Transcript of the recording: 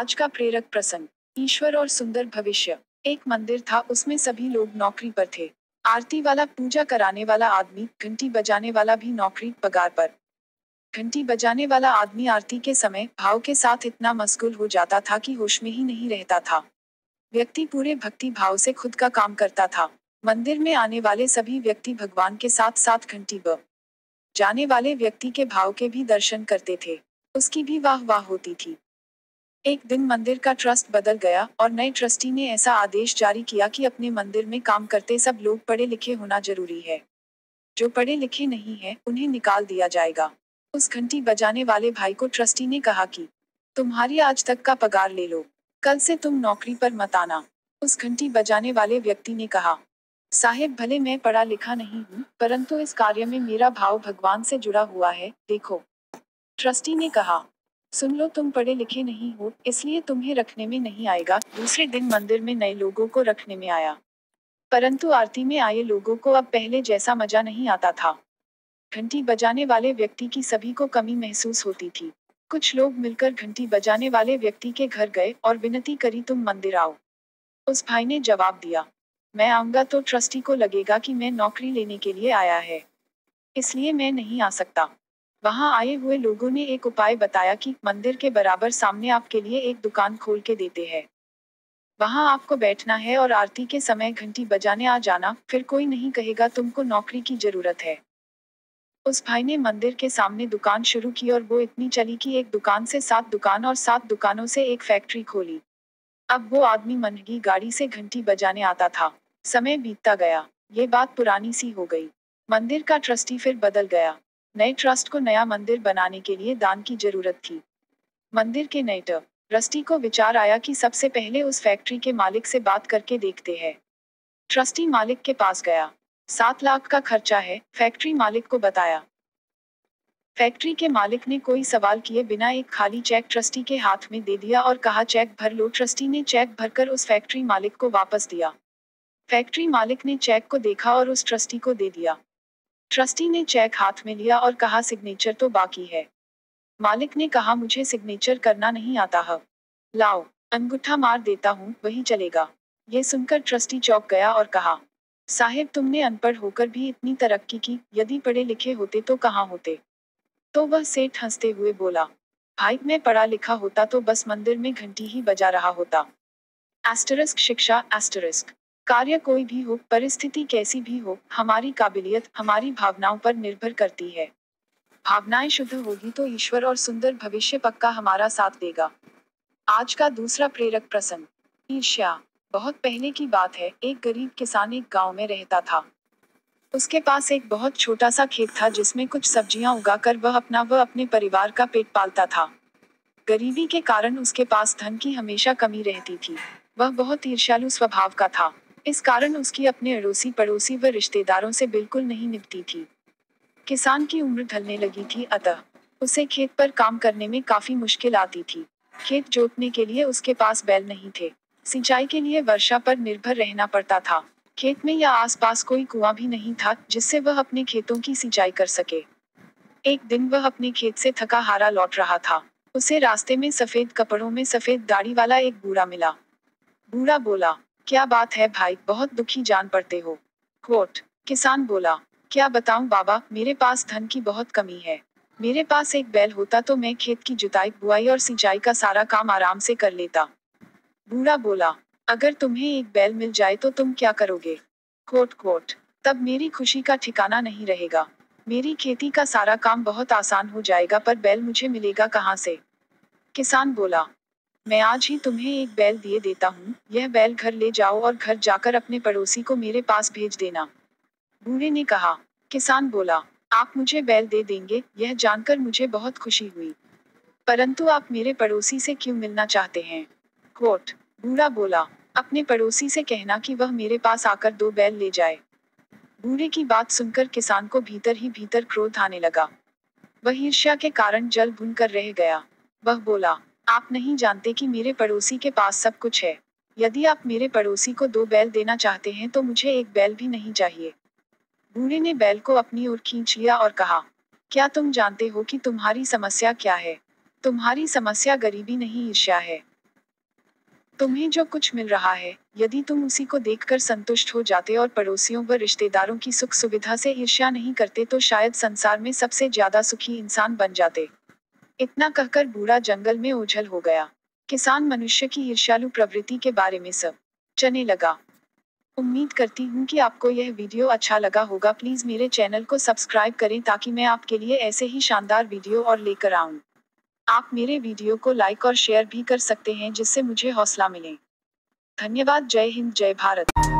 आज का प्रेरक प्रसंग, ईश्वर और सुंदर भविष्य। एक मंदिर था, उसमें सभी लोग नौकरी पर थे। आरती वाला, पूजा कराने वाला आदमी, घंटी बजाने वाला भी नौकरी पगार पर। घंटी बजाने वाला आदमी आरती के समय, भाव के साथ इतना मशगूल हो जाता था कि होश में ही नहीं रहता था। व्यक्ति पूरे भक्ति भाव से खुद का काम करता था। मंदिर में आने वाले सभी व्यक्ति भगवान के साथ साथ घंटी ब, जाने वाले व्यक्ति के भाव के भी दर्शन करते थे। उसकी भी वाह वाह होती थी। एक दिन मंदिर का ट्रस्ट बदल गया और नए ट्रस्टी ने ऐसा आदेश जारी किया कि अपने मंदिर में काम करते सब लोग पढ़े लिखे होना ज़रूरी है। जो पढ़े लिखे नहीं है, उन्हें निकाल दिया जाएगा। उस घंटी बजाने वाले भाई को ट्रस्टी ने कहा कि, तुम्हारी आज तक का पगार ले लो। कल से तुम नौकरी पर मत आना। उस घंटी बजाने वाले व्यक्ति ने कहा, साहेब, भले मैं पढ़ा लिखा नहीं हूँ, परंतु इस कार्य में मेरा भाव भगवान से जुड़ा हुआ है, देखो। ट्रस्टी ने कहा सुन लो, तुम पढ़े लिखे नहीं हो, इसलिए तुम्हें रखने में नहीं आएगा। दूसरे दिन मंदिर में नए लोगों को रखने में आया। परंतु आरती में आए लोगों को अब पहले जैसा मज़ा नहीं आता था। घंटी बजाने वाले व्यक्ति की सभी को कमी महसूस होती थी। कुछ लोग मिलकर घंटी बजाने वाले व्यक्ति के घर गए और विनती करी, तुम मंदिर आओ। उस भाई ने जवाब दिया, मैं आऊँगा तो ट्रस्टी को लगेगा कि मैं नौकरी लेने के लिए आया है, इसलिए मैं नहीं आ सकता। वहाँ आए हुए लोगों ने एक उपाय बताया कि मंदिर के बराबर सामने आपके लिए एक दुकान खोल के देते हैं। वहाँ आपको बैठना है और आरती के समय घंटी बजाने आ जाना, फिर कोई नहीं कहेगा तुमको नौकरी की ज़रूरत है। उस भाई ने मंदिर के सामने दुकान शुरू की और वो इतनी चली कि एक दुकान से सात दुकान और सात दुकानों से एक फैक्ट्री खोली। अब वो आदमी मनगी गाड़ी से घंटी बजाने आता था। समय बीतता गया। ये बात पुरानी सी हो गई। मंदिर का ट्रस्टी फिर बदल गया। नए ट्रस्ट को नया मंदिर बनाने के लिए दान की ज़रूरत थी। मंदिर के नए टर्म, ट्रस्टी को विचार आया कि सबसे पहले उस फैक्ट्री के मालिक से बात करके देखते हैं। ट्रस्टी मालिक के पास गया। सात लाख का खर्चा है, फैक्ट्री मालिक को बताया। फैक्ट्री के मालिक ने कोई सवाल किए बिना एक खाली चेक ट्रस्टी के हाथ में दे दिया और कहा, चेक भर लो। ट्रस्टी ने चेक भरकर उस फैक्ट्री मालिक को वापस दिया। फैक्ट्री मालिक ने चेक को देखा और उस ट्रस्टी को दे दिया। ट्रस्टी ने चेक हाथ में लिया और कहा, सिग्नेचर तो बाकी है। मालिक ने कहा, मुझे सिग्नेचर करना नहीं आता है। लाओ, अंगूठा मार देता हूँ, वही चलेगा। ये सुनकर ट्रस्टी चौक गया और कहा, साहेब, तुमने अनपढ़ होकर भी इतनी तरक्की की, यदि पढ़े लिखे होते तो कहाँ होते? तो वह सेठ हँसते हुए बोला, भाई, मैं पढ़ा लिखा होता तो बस मंदिर में घंटी ही बजा रहा होता। एस्टरिस्क शिक्षा, एस्टरिस्क। कार्य कोई भी हो, परिस्थिति कैसी भी हो, हमारी काबिलियत हमारी भावनाओं पर निर्भर करती है। भावनाएँ शुद्ध होगी तो ईश्वर और सुंदर भविष्य पक्का हमारा साथ देगा। आज का दूसरा प्रेरक प्रसंग, ईर्ष्या। बहुत पहले की बात है, एक गरीब किसान एक गाँव में रहता था। उसके पास एक बहुत छोटा सा खेत था जिसमें कुछ सब्ज़ियाँ उगाकर वह अपना व अपने परिवार का पेट पालता था। गरीबी के कारण उसके पास धन की हमेशा कमी रहती थी। वह बहुत ईर्ष्यालु स्वभाव का था। इस कारण उसकी अपने अड़ोसी पड़ोसी व रिश्तेदारों से बिल्कुल नहीं निपटी थी। किसान की उम्र ढलने लगी थी, अतः उसे खेत पर काम करने में काफ़ी मुश्किल आती थी। खेत जोतने के लिए उसके पास बैल नहीं थे। सिंचाई के लिए वर्षा पर निर्भर रहना पड़ता था। खेत में या आसपास कोई कुआँ भी नहीं था, जिससे वह अपने खेतों की सिंचाई कर सके। एक दिन वह अपने खेत से थका हारा लौट रहा था। उसे रास्ते में सफ़ेद कपड़ों में सफ़ेद दाढ़ी वाला एक बूढ़ा मिला। बूढ़ा बोला क्या बात है भाई, बहुत दुखी जान पड़ते हो। कोट किसान बोला, क्या बताऊँ बाबा, मेरे पास धन की बहुत कमी है। मेरे पास एक बैल होता तो मैं खेत की जुताई, बुआई और सिंचाई का सारा काम आराम से कर लेता। बूढ़ा बोला, अगर तुम्हें एक बैल मिल जाए तो तुम क्या करोगे? कोट कोट तब मेरी खुशी का ठिकाना नहीं रहेगा। मेरी खेती का सारा काम बहुत आसान हो जाएगा, पर बैल मुझे मिलेगा कहाँ से? किसान बोला मैं आज ही तुम्हें एक बैल दिए देता हूँ। यह बैल घर ले जाओ और घर जाकर अपने पड़ोसी को मेरे पास भेज देना। बूढ़े ने कहा, किसान बोला, आप मुझे बैल दे देंगे। यह जानकर मुझे बहुत खुशी हुई। परंतु आप मेरे पड़ोसी से क्यों मिलना चाहते हैं? कोट बूढ़ा बोला, अपने पड़ोसी से कहना कि वह मेरे पास आकर दो बैल ले जाए। बूढ़े की बात सुनकर किसान को भीतर ही भीतर क्रोध आने लगा। वह ईर्ष्या के कारण जल भुन कर रह गया। वह बोला आप नहीं जानते कि मेरे पड़ोसी के पास सब कुछ है। यदि आप मेरे पड़ोसी को दो बैल देना चाहते हैं तो मुझे एक बैल भी नहीं चाहिए। बूढ़े ने बैल को अपनी ओर खींच लिया और कहा, क्या तुम जानते हो कि तुम्हारी समस्या क्या है? तुम्हारी समस्या गरीबी नहीं, ईर्ष्या है। तुम्हें जो कुछ मिल रहा है, यदि तुम उसी को देखकर संतुष्ट हो जाते और पड़ोसियों व रिश्तेदारों की सुख सुविधा से ईर्ष्या नहीं करते तो शायद संसार में सबसे ज़्यादा सुखी इंसान बन जाते। इतना कहकर बूढ़ा जंगल में ओझल हो गया। किसान मनुष्य की ईर्ष्यालु प्रवृत्ति के बारे में सब चने लगा। उम्मीद करती हूँ कि आपको यह वीडियो अच्छा लगा होगा। प्लीज़ मेरे चैनल को सब्सक्राइब करें ताकि मैं आपके लिए ऐसे ही शानदार वीडियो और लेकर आऊँ। आप मेरे वीडियो को लाइक और शेयर भी कर सकते हैं जिससे मुझे हौसला मिले। धन्यवाद। जय हिंद। जय भारत।